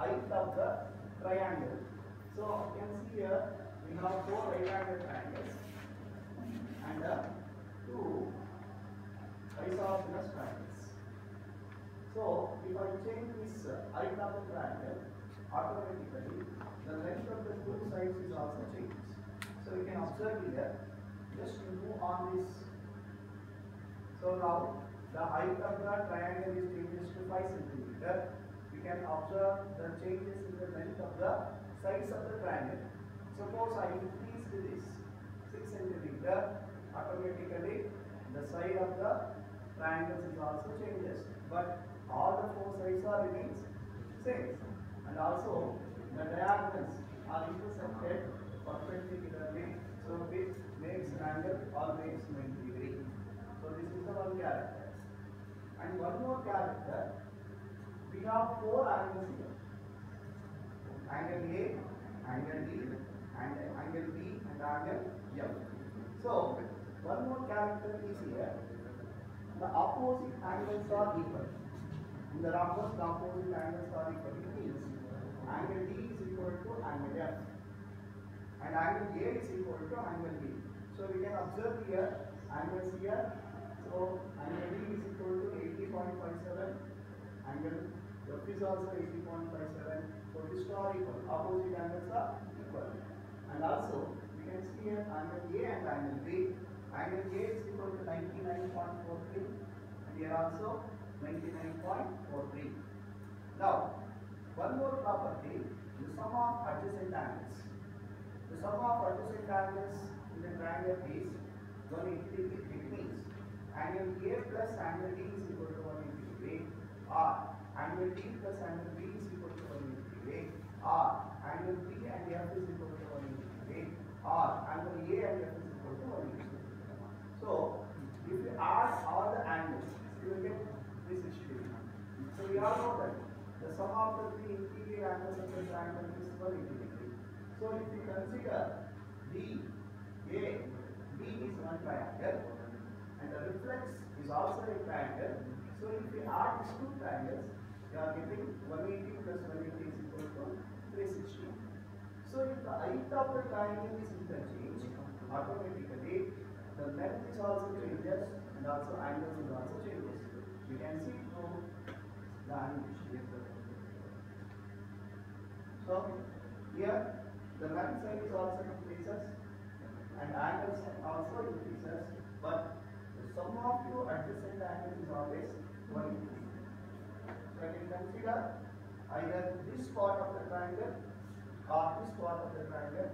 height of the triangle. So you can see here we have four right angle triangles and uh, two isosceles triangles. So if I change this uh, height of the triangle, automatically the length of the two sides is also changed. So you can observe here, just move on this. So now the height of the triangle is changes to 5 centimeter. We can observe the changes in the length of the sides of the triangle. Suppose I increase this 6 centimeter, automatically the side of the triangles is also changes. But all the four sides are remains same. And also the diagonals are intersected perpendicularly. So which makes angle always 90 degree. So this is the one character. And one more character, we have four angles here. Angle A, angle D, and angle B, and angle M. So one more character is here. The opposite angles are equal. In the opposite, the opposite angles are equal. It means angle D is equal to angle F. And angle A is equal to angle B. So we can observe here angles here. So angle D is equal to 80.57. Angle F is also 80.57. So these two are equal. Opposite angles are equal. And also we can see here angle A and angle B. Angle A is equal to 99.43 and here also 99.43. Now, one more property, the sum of adjacent angles. The sum of adjacent angles in the triangle is 180 degree. It means angle A plus angle D is equal to 180 degree or angle D plus angle B is equal to 180 degree or angle B and F is equal to 180 degree or angle A and F is equal to 180 degree. So, if you add all the angles, you will get this issue. So, we all know that the sum of the three interior angles of the triangle is 180 degree. So, if you consider D, A, B is one triangle and the reflex is also a triangle. So, if you add these two triangles, you are getting 180 plus 180 is equal to 360. So, if the height of the triangle is interchanged, automatically the length is also changes and also angles is also changes. You can see through the animation. So here the length side is also increases and angles also increases, but the sum of two adjacent angles is always 180. So I can consider either this part of the triangle or this part of the triangle.